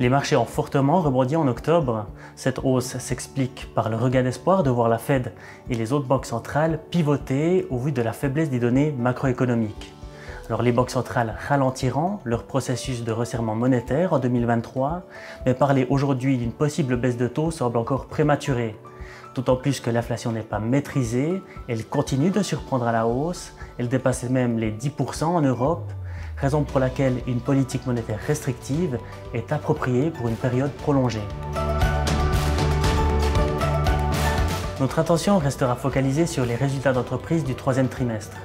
Les marchés ont fortement rebondi en octobre. Cette hausse s'explique par le regain d'espoir de voir la Fed et les autres banques centrales pivoter au vu de la faiblesse des données macroéconomiques. Alors les banques centrales ralentiront leur processus de resserrement monétaire en 2023, mais parler aujourd'hui d'une possible baisse de taux semble encore prématuré. D'autant plus que l'inflation n'est pas maîtrisée, elle continue de surprendre à la hausse, elle dépasse même les 10% en Europe, raison pour laquelle une politique monétaire restrictive est appropriée pour une période prolongée. Notre attention restera focalisée sur les résultats d'entreprise du troisième trimestre.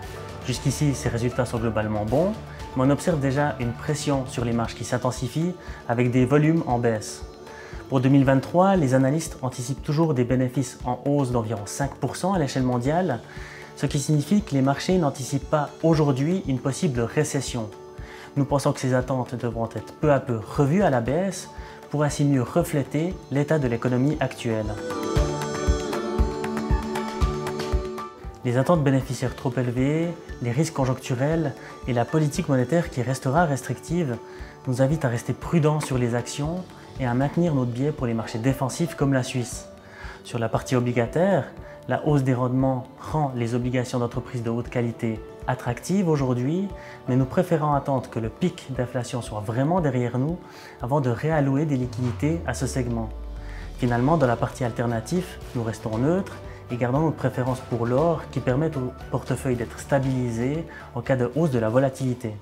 Jusqu'ici, ces résultats sont globalement bons, mais on observe déjà une pression sur les marges qui s'intensifie avec des volumes en baisse. Pour 2023, les analystes anticipent toujours des bénéfices en hausse d'environ 5% à l'échelle mondiale, ce qui signifie que les marchés n'anticipent pas aujourd'hui une possible récession. Nous pensons que ces attentes devront être peu à peu revues à la baisse pour ainsi mieux refléter l'état de l'économie actuelle. Les attentes bénéficiaires trop élevées, les risques conjoncturels et la politique monétaire qui restera restrictive nous invitent à rester prudents sur les actions et à maintenir notre biais pour les marchés défensifs comme la Suisse. Sur la partie obligataire, la hausse des rendements rend les obligations d'entreprise de haute qualité attractives aujourd'hui, mais nous préférons attendre que le pic d'inflation soit vraiment derrière nous avant de réallouer des liquidités à ce segment. Finalement, dans la partie alternative, nous restons neutres et gardons notre préférence pour l'or qui permet au portefeuille d'être stabilisé en cas de hausse de la volatilité.